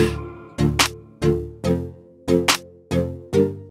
you